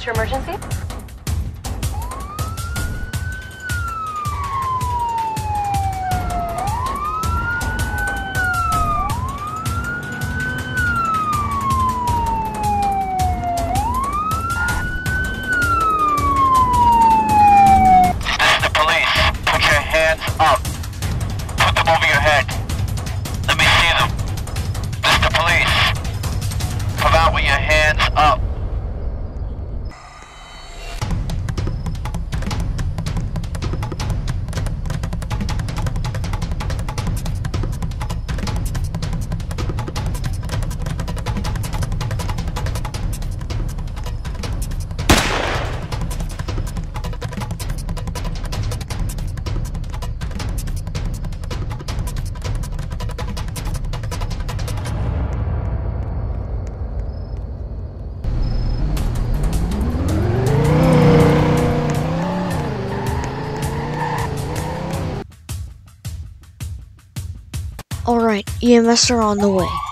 what's your emergency? Hands up. Alright, EMS are on the way.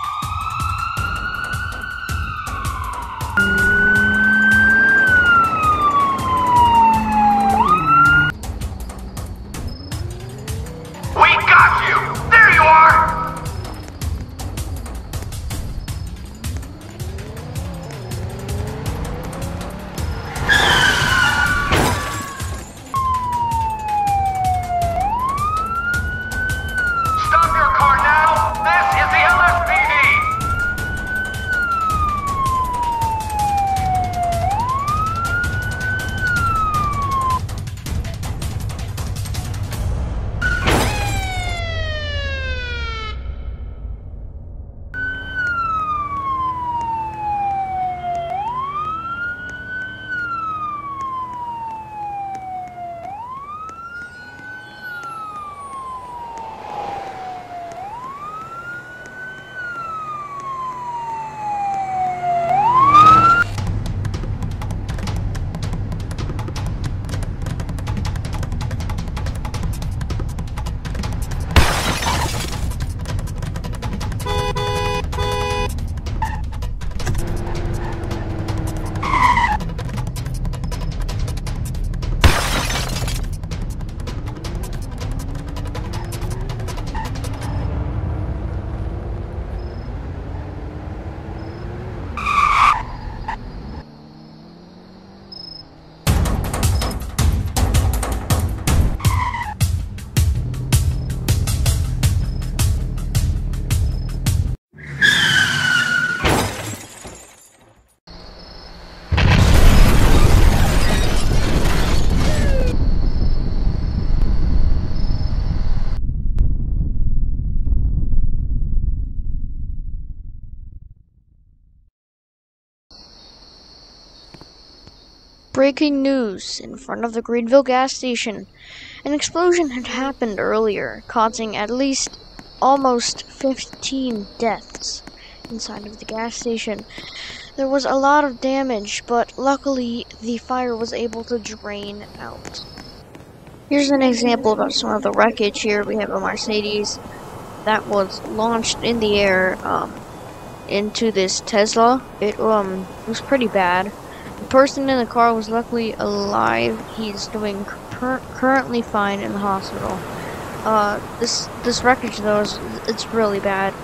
Breaking news in front of the Greenville gas station. An explosion had happened earlier, causing at least almost 15 deaths inside of the gas station. There was a lot of damage, but luckily the fire was able to drain out. Here's an example of some of the wreckage here. We have a Mercedes that was launched in the air um, into this Tesla. It um was pretty bad. The person in the car was luckily alive. He's doing cur- currently fine in the hospital. Uh, this this wreckage though is it's really bad.